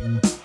Bye.